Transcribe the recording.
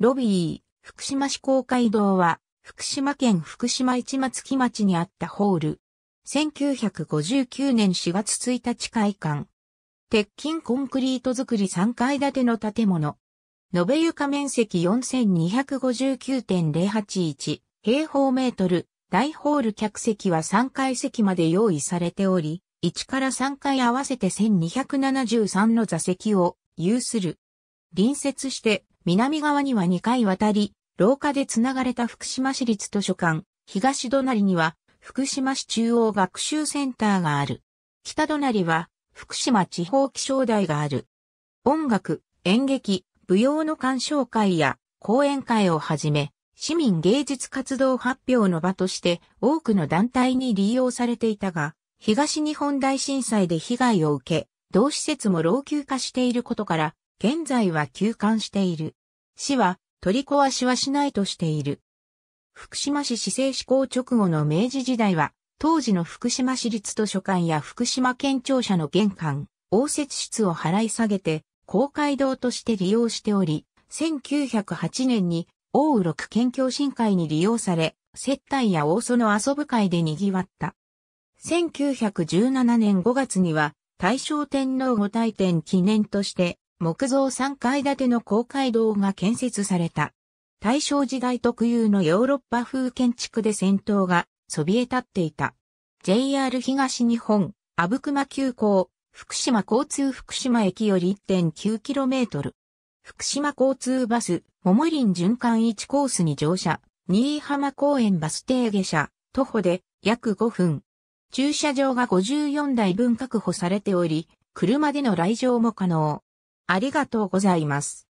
ロビー、福島市公会堂は、福島県福島市松木町にあったホール。1959年4月1日開館。鉄筋コンクリート造り3階建ての建物。延べ床面積4259.081平方メートル。大ホール客席は3階席まで用意されており、1から3階合わせて1273の座席を有する。隣接して南側には2階渡り、廊下でつながれた福島市立図書館、東隣には福島市中央学習センターがある。北隣は福島地方気象台がある。音楽、演劇、舞踊の鑑賞会や講演会をはじめ、市民芸術活動発表の場として多くの団体に利用されていたが、東日本大震災で被害を受け、同施設も老朽化していることから、現在は休館している。市は取り壊しはしないとしている。福島市市政施行直後の明治時代は、当時の福島市立図書館や福島県庁舎の玄関、応接室を払い下げて、公会堂として利用しており、1908年に大宇六県境新会に利用され、接待や大園遊ぶ会で賑わった。1917年5月には、大正天皇御大典記念として、木造3階建ての公会堂が建設された。大正時代特有のヨーロッパ風建築で先頭がそびえ立っていた。JR 東日本、阿武隈急行、福島交通福島駅より 1.9km。福島交通バス、桃林循環1コースに乗車、新居浜公園バス停下車、徒歩で約5分。駐車場が54台分確保されており、車での来場も可能。ありがとうございます。